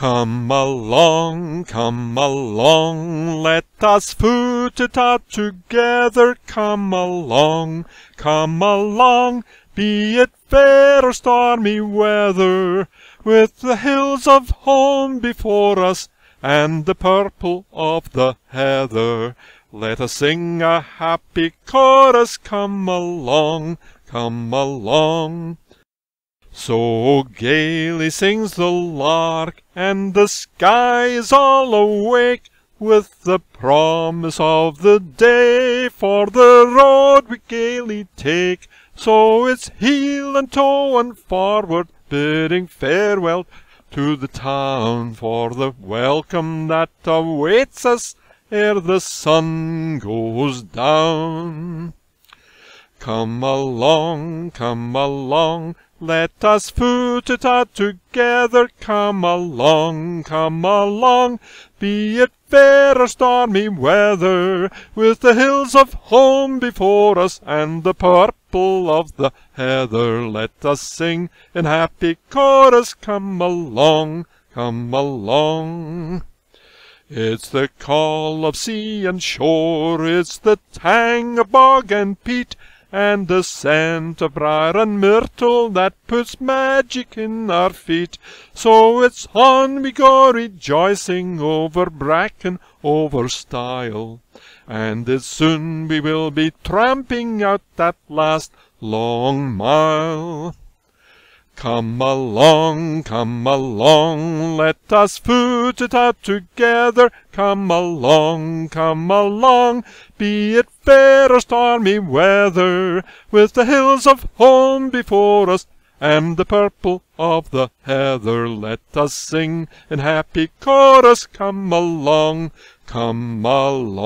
Come along, come along, let us foot it out together. Come along, come along, be it fair or stormy weather, with the hills of home before us and the purple of the heather. Let us sing a happy chorus. Come along, come along. So gaily sings the lark, and the sky is all awake with the promise of the day for the road we gaily take. So it's heel and toe and forward, bidding farewell to the town for the welcome that awaits us ere the sun goes down. Come along, come along, let us foot it out together. Come along, come along, be it fair or stormy weather, with the hills of home before us and the purple of the heather. Let us sing in happy chorus. Come along, come along. It's the call of sea and shore, it's the tang of bog and peat, and the scent of briar and myrtle that puts magic in our feet. So it's on we go rejoicing over bracken, over stile, and soon we will be tramping out that last long mile. Come along, come along, let us foot it out together. Come along, come along, be it fair or stormy weather, with the hills of home before us and the purple of the heather. Let us sing in happy chorus. Come along, come along.